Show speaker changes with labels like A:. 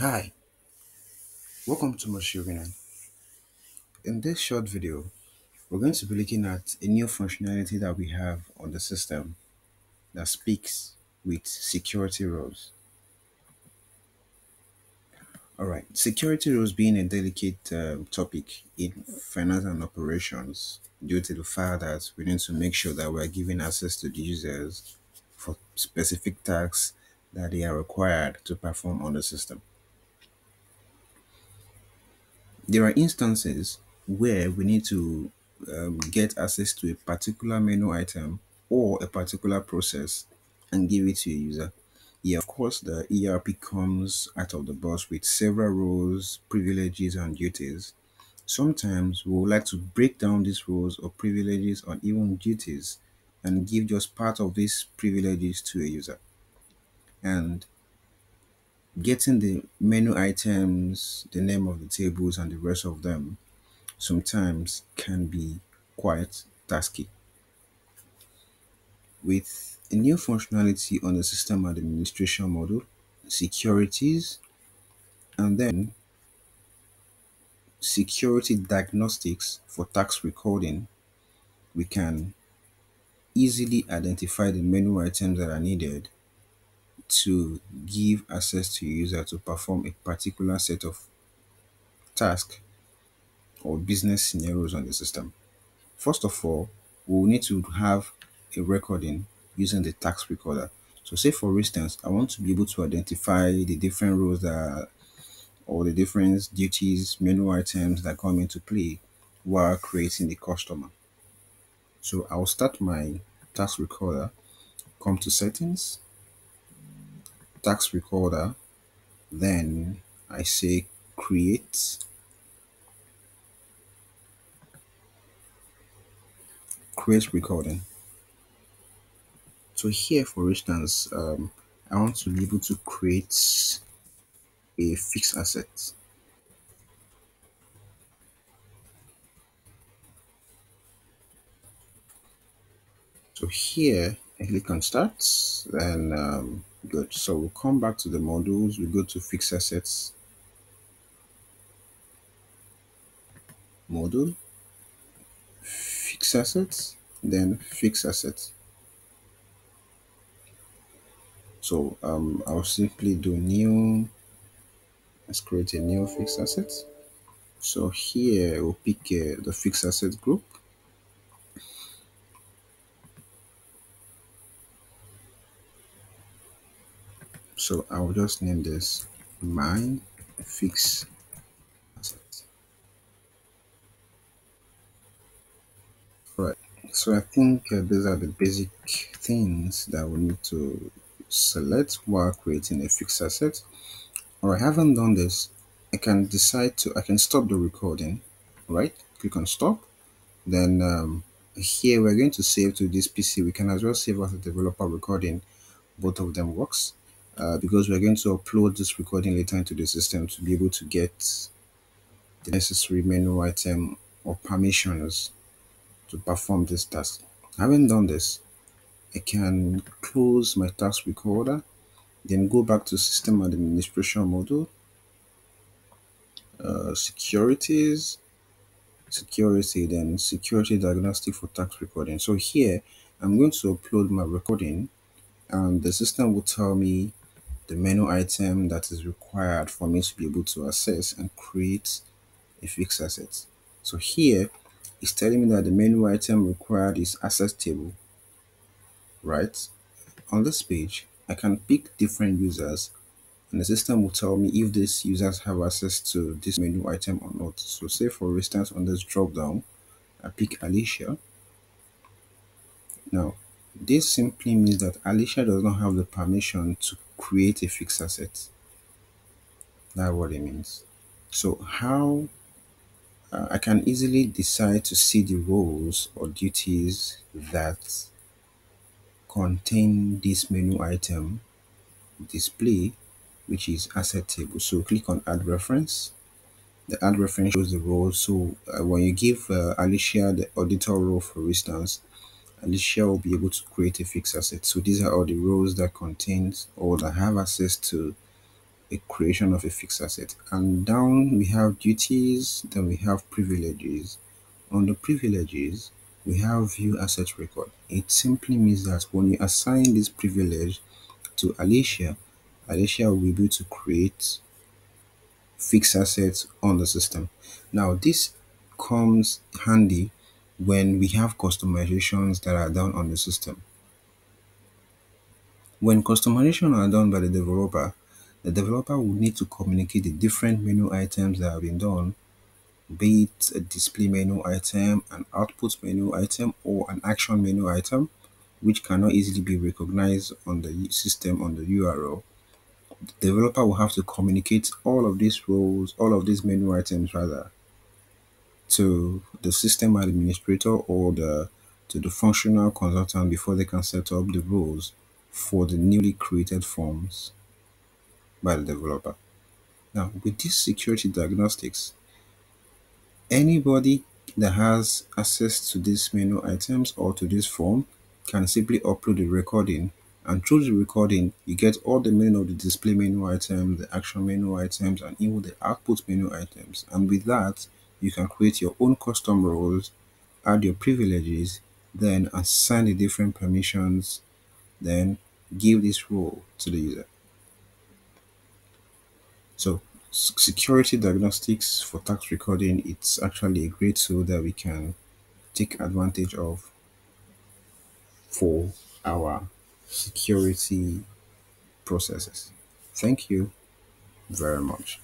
A: Hi, welcome to Monsieur Winner. In this short video, we're going to be looking at a new functionality that we have on the system that speaks with security roles. Alright, security roles being a delicate uh, topic in finance and operations due to the fact that we need to make sure that we're giving access to the users for specific tasks that they are required to perform on the system. There are instances where we need to um, get access to a particular menu item or a particular process and give it to a user. Yeah, of course, the ERP comes out of the box with several roles, privileges, and duties. Sometimes we would like to break down these roles or privileges or even duties and give just part of these privileges to a user. And getting the menu items, the name of the tables, and the rest of them sometimes can be quite tasky. With a new functionality on the system administration module, securities, and then security diagnostics for task recording, we can easily identify the menu items that are needed to give access to user to perform a particular set of tasks or business scenarios on the system. First of all, we will need to have a recording using the task recorder. So say for instance, I want to be able to identify the different roles that or the different duties, menu items that come into play while creating the customer. So I'll start my task recorder, come to settings, task recorder, then I say create create recording. So here, for instance, um, I want to be able to create a fixed asset. So here, I click on start, then um, good. So we'll come back to the modules, we go to fixed assets, module, fixed assets, then fixed assets. So um, I'll simply do new, let's create a new fixed asset. So here we'll pick uh, the fixed asset group. So I'll just name this my fix asset. Right. So I think uh, these are the basic things that we need to select while creating a fixed asset. Or I haven't done this, I can decide to, I can stop the recording, right? Click on stop. Then um, here we're going to save to this PC. We can as well save as a developer recording. Both of them works uh, because we're going to upload this recording later into the system to be able to get the necessary menu item or permissions to perform this task. Having done this, I can close my task recorder, then go back to system administration module, uh, securities, security, then security diagnostic for task recording. So here, I'm going to upload my recording and the system will tell me the menu item that is required for me to be able to access and create a fixed asset. So here, it's telling me that the menu item required is asset table, right? On this page, I can pick different users and the system will tell me if these users have access to this menu item or not. So say for instance on this drop down, I pick Alicia. Now, this simply means that Alicia does not have the permission to create a fixed asset. That's what it means. So how uh, I can easily decide to see the roles or duties that contain this menu item display which is asset table. So click on add reference. The add reference shows the role. So uh, when you give uh, Alicia the auditor role, for instance, Alicia will be able to create a fixed asset. So these are all the roles that contains or that have access to a creation of a fixed asset. And down we have duties, then we have privileges. On the privileges, we have view asset record. It simply means that when you assign this privilege to Alicia, Alicia will be able to create fixed assets on the system. Now, this comes handy when we have customizations that are done on the system. When customization are done by the developer, the developer will need to communicate the different menu items that have been done, be it a display menu item, an output menu item, or an action menu item, which cannot easily be recognized on the system on the URL. The developer will have to communicate all of these roles, all of these menu items rather, to the system administrator or the to the functional consultant before they can set up the rules for the newly created forms by the developer. Now, with this security diagnostics, anybody that has access to these menu items or to this form can simply upload the recording and through the recording you get all the menu of the display menu items, the action menu items and even the output menu items and with that you can create your own custom roles, add your privileges, then assign the different permissions, then give this role to the user. So security diagnostics for task recording, it's actually a great tool that we can take advantage of for our security processes. Thank you very much.